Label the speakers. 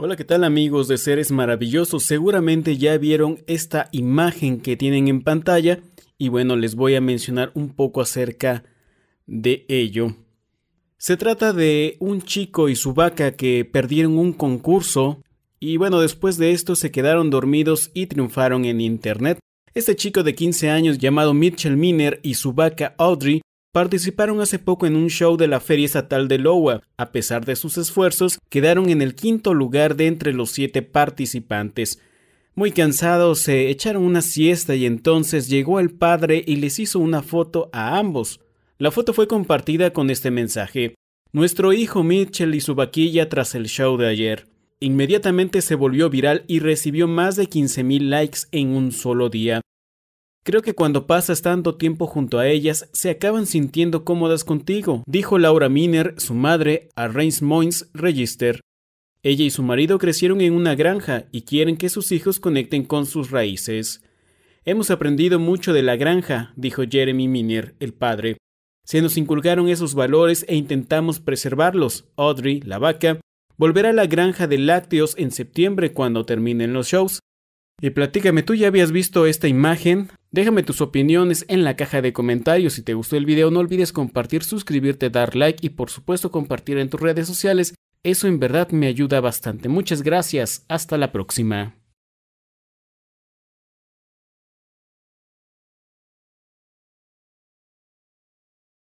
Speaker 1: Hola, ¿qué tal amigos de Seres Maravillosos? Seguramente ya vieron esta imagen que tienen en pantalla y bueno, les voy a mencionar un poco acerca de ello. Se trata de un chico y su vaca que perdieron un concurso y bueno, después de esto se quedaron dormidos y triunfaron en Internet. Este chico de 15 años llamado Mitchell Miner y su vaca Audrey participaron hace poco en un show de la Feria Estatal de Iowa. A pesar de sus esfuerzos, quedaron en el quinto lugar de entre los siete participantes. Muy cansados, se echaron una siesta y entonces llegó el padre y les hizo una foto a ambos. La foto fue compartida con este mensaje. Nuestro hijo Mitchell y su vaquilla tras el show de ayer. Inmediatamente se volvió viral y recibió más de 15.000 likes en un solo día. Creo que cuando pasas tanto tiempo junto a ellas, se acaban sintiendo cómodas contigo, dijo Laura Miner, su madre, a Reins Moins Register. Ella y su marido crecieron en una granja y quieren que sus hijos conecten con sus raíces. Hemos aprendido mucho de la granja, dijo Jeremy Miner, el padre. Se nos inculcaron esos valores e intentamos preservarlos. Audrey, la vaca, volverá a la granja de lácteos en septiembre cuando terminen los shows. Y platícame, ¿tú ya habías visto esta imagen? Déjame tus opiniones en la caja de comentarios. Si te gustó el video, no olvides compartir, suscribirte, dar like y por supuesto compartir en tus redes sociales. Eso en verdad me ayuda bastante. Muchas gracias. Hasta la próxima.